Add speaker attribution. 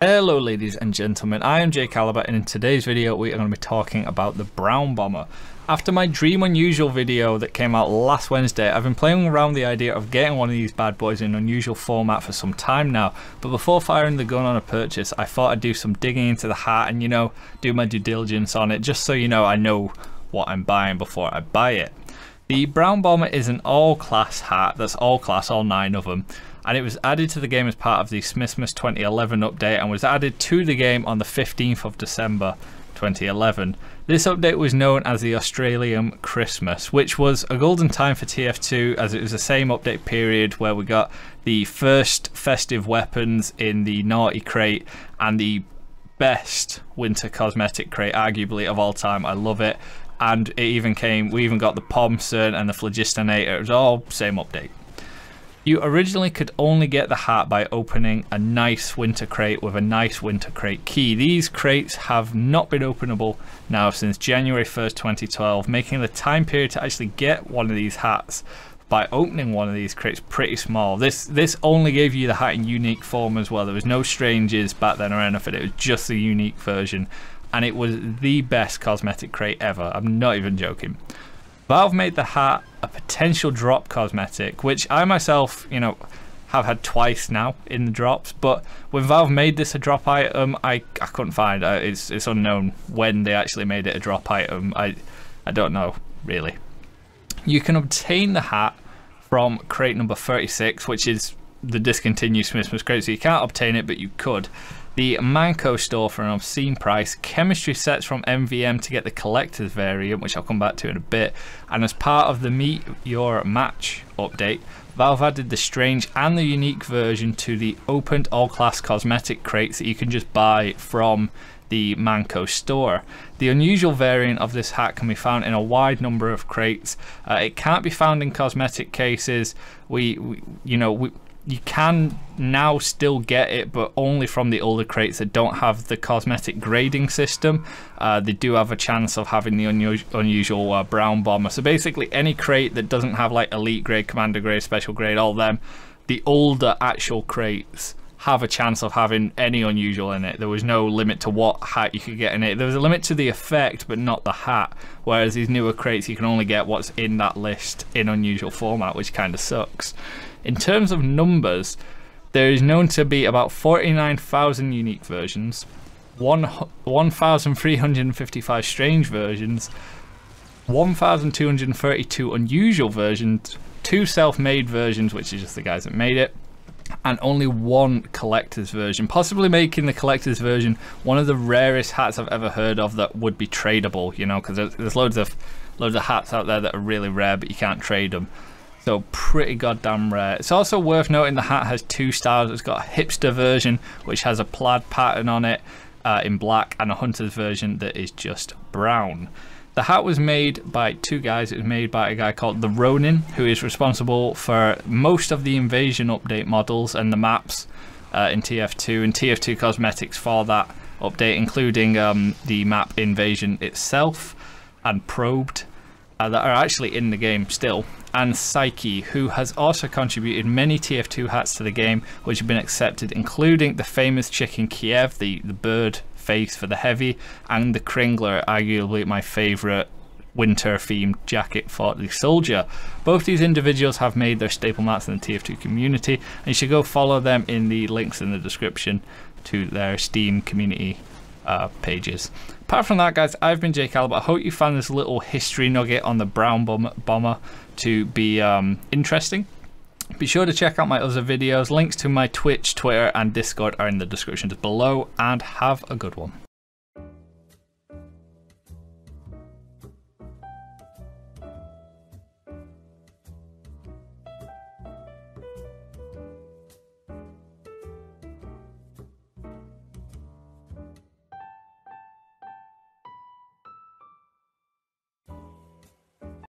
Speaker 1: Hello ladies and gentlemen, I am Jai Caliber and in today's video we are going to be talking about the Brown Bomber. After my Dream Unusual video that came out last Wednesday, I've been playing around the idea of getting one of these bad boys in unusual format for some time now, but before firing the gun on a purchase, I thought I'd do some digging into the hat and you know, do my due diligence on it, just so you know I know what I'm buying before I buy it. The Brown Bomber is an all-class hat, that's all-class, all nine of them, and it was added to the game as part of the Smithmas 2011 update and was added to the game on the 15th of December 2011. This update was known as the Australian Christmas, which was a golden time for TF2 as it was the same update period where we got the first festive weapons in the Naughty Crate and the best winter cosmetic crate arguably of all time. I love it. And it even came, we even got the Pomson and the Phlogistonator, It was all same update. You originally could only get the hat by opening a nice winter crate with a nice winter crate key. These crates have not been openable now since January 1st, 2012, making the time period to actually get one of these hats by opening one of these crates pretty small. This this only gave you the hat in unique form as well. There was no strangers back then or anything. It was just the unique version. And it was the best cosmetic crate ever. I'm not even joking. Valve made the hat a potential drop cosmetic, which I myself, you know, have had twice now in the drops. But when Valve made this a drop item, I, I couldn't find. Uh, it's it's unknown when they actually made it a drop item. I I don't know really. You can obtain the hat from crate number 36, which is the discontinued Smithmas crate. So you can't obtain it, but you could the Mann Co. store for an obscene price, chemistry sets from MVM to get the collector's variant, which I'll come back to in a bit, and as part of the Meet Your Match update, Valve added the strange and the unique version to the opened all-class cosmetic crates that you can just buy from the Mann Co. store. The unusual variant of this hat can be found in a wide number of crates. Uh, it can't be found in cosmetic cases. We, we you know, we, you can now still get it, but only from the older crates that don't have the cosmetic grading system. Uh, they do have a chance of having the unusual uh, brown bomber. So basically, any crate that doesn't have like elite grade, commander grade, special grade, all of them, the older actual crates have a chance of having any unusual in it. There was no limit to what hat you could get in it. There was a limit to the effect, but not the hat. Whereas these newer crates, you can only get what's in that list in unusual format, which kind of sucks. In terms of numbers, there is known to be about 49,000 unique versions, 1,355 strange versions, 1,232 unusual versions, two self-made versions, which is just the guys that made it, and only one collector's version, possibly making the collector's version one of the rarest hats I've ever heard of that would be tradable, you know, because there's, there's loads of loads of hats out there that are really rare, but you can't trade them. So pretty goddamn rare. It's also worth noting the hat has two styles. It's got a hipster version, which has a plaid pattern on it uh, in black, and a hunter's version that is just brown. The hat was made by two guys. It was made by a guy called The Ronin, who is responsible for most of the Invasion update models and the maps uh, in TF2 and TF2 cosmetics for that update, including um, the map Invasion itself and Probed uh, that are actually in the game still, and Psyche, who has also contributed many TF2 hats to the game, which have been accepted, including the famous chicken Kiev, the, the bird face for the heavy, and the Kringler, arguably my favourite winter themed jacket for the soldier. Both these individuals have made their staple mats in the TF2 community, and you should go follow them in the links in the description to their Steam community uh, pages. Apart from that, guys, I've been Jai Caliber. I hope you found this little history nugget on the brown bomber to be um, interesting. Be sure to check out my other videos. Links to my Twitch, Twitter, and Discord are in the descriptions below, and have a good one.